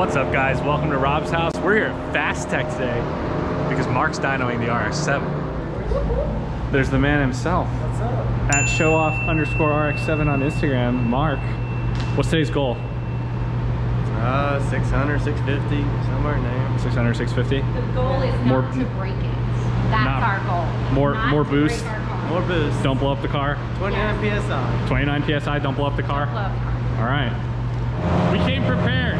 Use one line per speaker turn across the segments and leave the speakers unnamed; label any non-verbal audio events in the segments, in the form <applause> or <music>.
What's up guys? Welcome to Rob's house. We're here at Fastech today because Mark's dynoing the RX-7. There's the man himself.
What's up?
At showoff underscore RX-7 on Instagram. Mark, what's today's goal?
Uh, 600, 650, somewhere in there.
600, 650?
The goal is
More-
not to break it. That's
Not-
our goal.
more-
Not
more
to break
boost?
our car.
More boost.
Don't blow up the car.
29 PSI.
29 PSI, don't blow up the car.
Love car.
All right. We came prepared.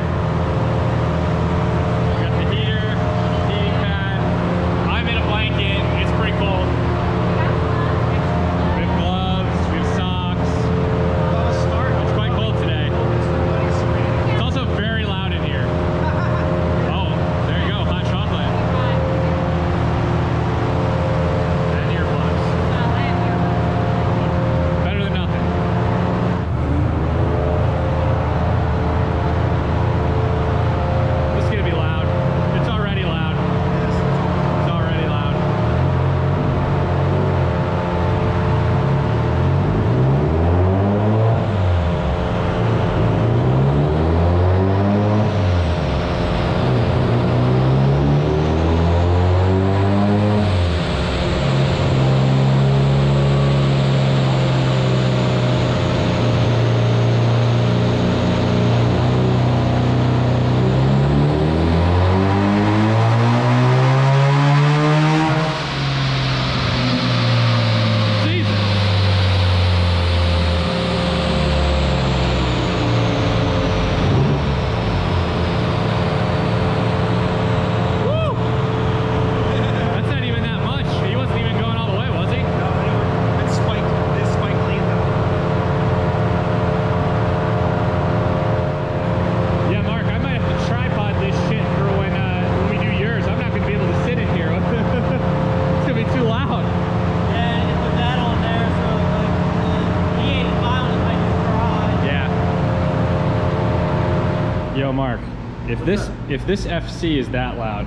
If this if this FC is that loud,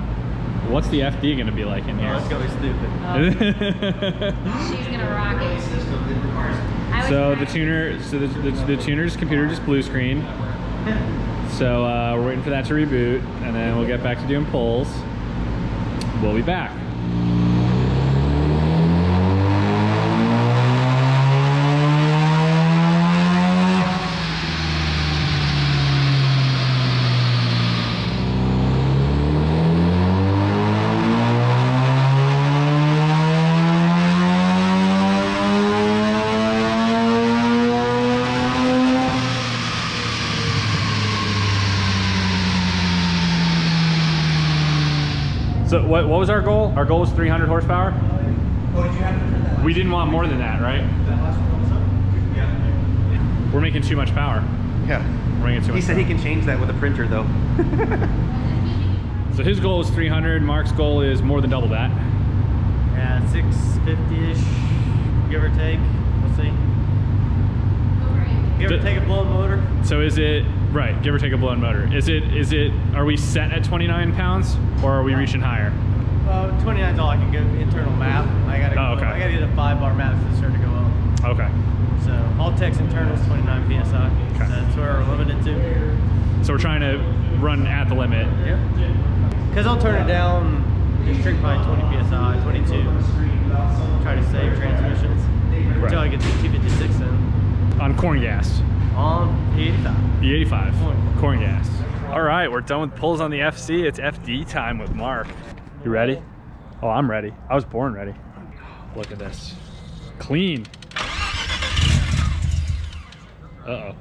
what's the FD gonna be like in
Oh,
here?
it's gonna be stupid. <laughs>
She's gonna rock it.
So the tuner, so the, the, the tuner's computer just blue screen. So uh, we're waiting for that to reboot, and then we'll get back to doing pulls. We'll be back. So what, what was our goal? Our goal was 300 horsepower.
Oh, did you have to turn that?
We didn't want more than that, right?
That last one was up? Yeah.
We're making too much power.
Yeah.
We're making too much.
He said he can change that with a printer though.
So his goal is 300. Mark's goal is more than double that.
Yeah, 650-ish, give or take. We'll see. Give or take a blown motor.
So is it right? Give or take a blown motor. Is it? Is it? Are we set at 29 pounds, or are we reaching higher?
Uh, 29's all I can go internal map. I gotta
Oh,
go,
okay.
I gotta get a five bar map to start to go up.
Okay.
So all text internals 29 PSI.
Okay.
That's where we're limited to.
So we're trying to run at the limit.
Yep. Because I'll turn it down, just shrink by 20 PSI, 22. Try to save transmissions until I get to 256 in.
on corn gas.
On E85.
The 85
Corn.
corn gas. All right, we're done with pulls on the FC. It's FD time with Mark. You ready? Oh, I'm ready. I was born ready. Look at this. Clean. Uh-oh.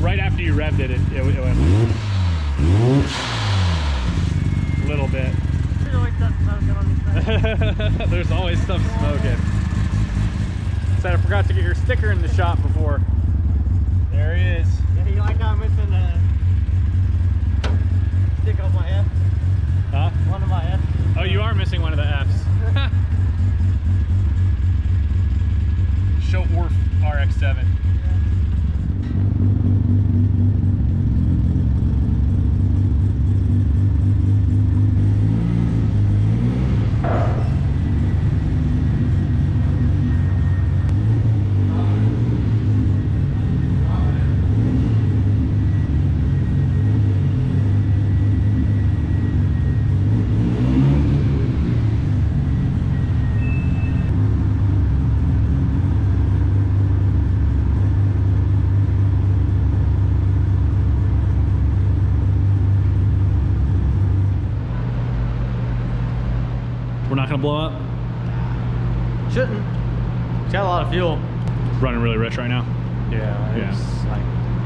right after you revved it, it, it, it went a little bit.
There's always stuff smoking on this <laughs>
There's always stuff smoking. Said I forgot to get your sticker in the shop before. There he is.
Yeah, you like how I'm missing a stick on my F?
Huh?
One of my F's.
Oh, you are missing one of the F's. Show
Orf RX-7.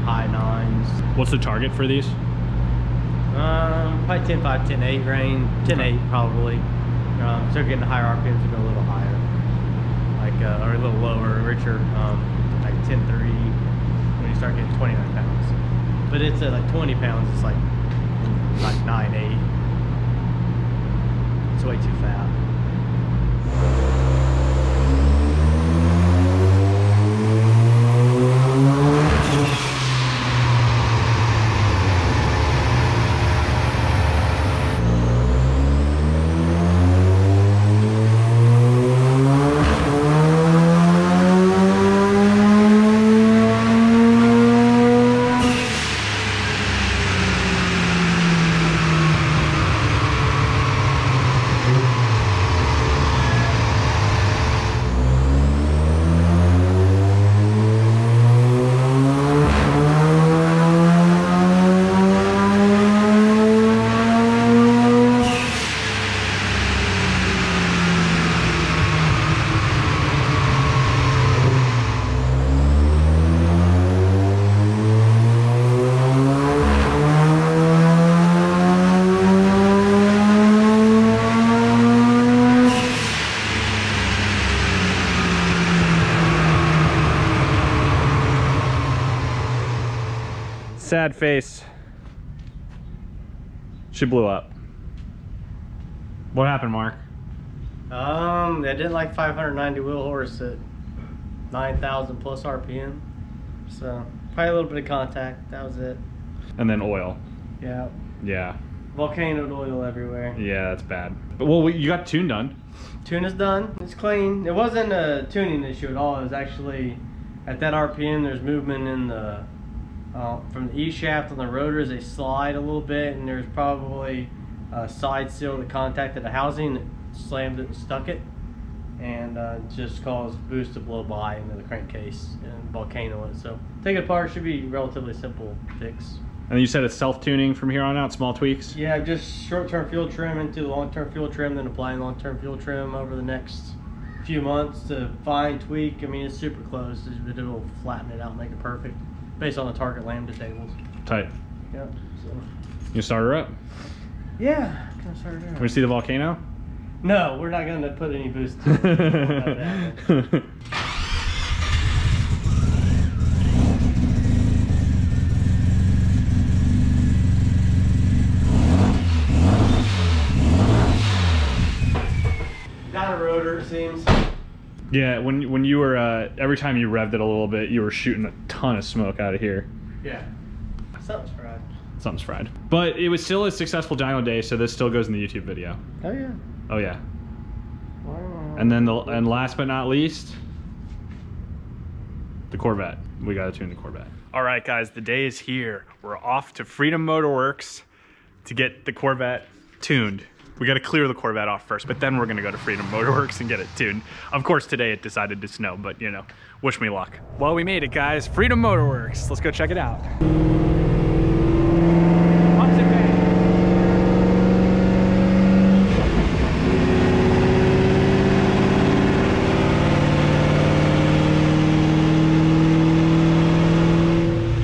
High nines.
What's the target for these?
Um, probably 10 5, 10 8 range. 10 8 probably. Um, so getting the higher RPMs to go a little higher. Like, uh, or a little lower, richer. Um, like 10 3 when you start getting 29 pounds. But it's at like 20 pounds, it's like, like 9 8. It's way too fat.
Sad face. She blew up. What happened, Mark?
Um, they did like 590 wheel horse at 9,000 plus RPM. So, probably a little bit of contact. That was it.
And then oil.
Yeah.
Yeah.
Volcanoed oil everywhere.
Yeah, that's bad. But well, you got tune done.
Tune is done. It's clean. It wasn't a tuning issue at all. It was actually at that RPM. There's movement in the uh, from the E shaft on the rotors. They slide a little bit, and there's probably a side seal that contacted the housing that slammed it and stuck it, and uh, just caused boost to blow by into the crankcase and volcano it. So take it apart should be relatively simple fix.
And you said it's self-tuning from here on out, small tweaks.
Yeah, just short-term fuel trim into long-term fuel trim, then applying long-term fuel trim over the next few months to fine tweak. I mean, it's super close, but it'll flatten it out, and make it perfect, based on the target lambda tables.
Tight.
Yep. So.
You start her up.
Yeah, can I start there?
We see the volcano.
No, we're not gonna put any boost <laughs> to it. Won't have that. Got a rotor, it seems.
Yeah, when when you were uh, every time you revved it a little bit, you were shooting a ton of smoke out of here.
Yeah. Something's fried.
Something's fried. But it was still a successful dyno day, so this still goes in the YouTube video.
Oh yeah.
Oh yeah. Wow. And then the and last but not least, the Corvette. We got to tune the Corvette. All right, guys, the day is here. We're off to Freedom Motorworx to get the Corvette tuned. We got to clear the Corvette off first, but then we're gonna go to Freedom Motorworx and get it tuned. Of course, today it decided to snow, but you know, wish me luck. Well, we made it, guys. Freedom Motorworx. Let's go check it out.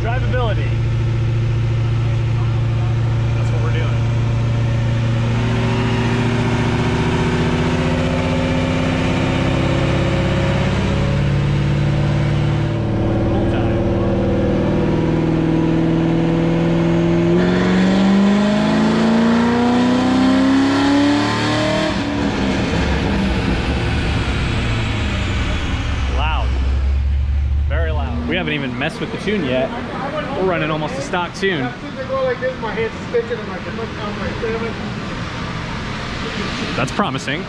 Drivability. That's what we're doing. Full time. Haven't even messed with the tune yet. We're running almost a stock tune. That's promising.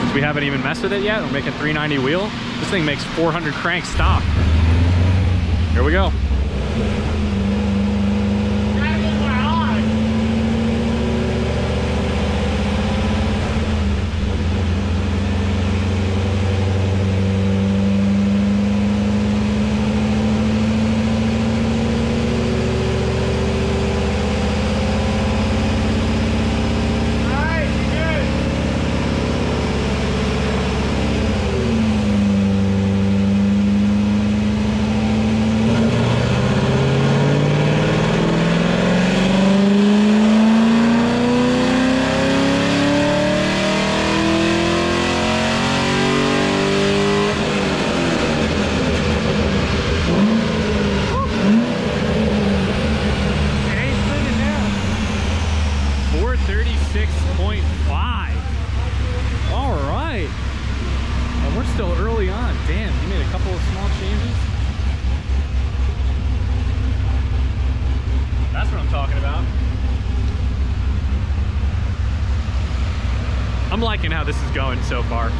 Since we haven't even messed with it yet, we're making 390 wheel. This thing makes 400 crank stock. Here we go. Four thirty-six point five. All right. And we're still early on. Damn, you made a couple of small changes. That's what I'm talking about. I'm liking how this is going so far.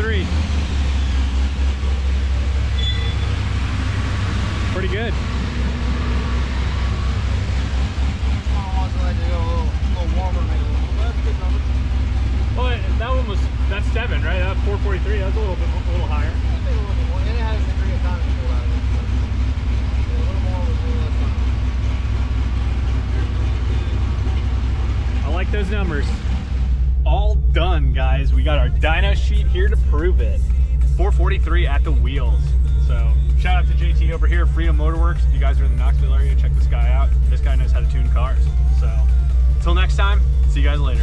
Forty-three. Pretty good. Oh, well, that- one was that's seven, right? That 443. That was a little bit a little higher. I like those numbers. Done, guys. We got our dyno sheet here to prove it. 443 at the wheels. So shout out to JT over here, Freedom Motorworx. If you guys are in the Knoxville area, check this guy out. This guy knows how to tune cars. So until next time, see you guys later.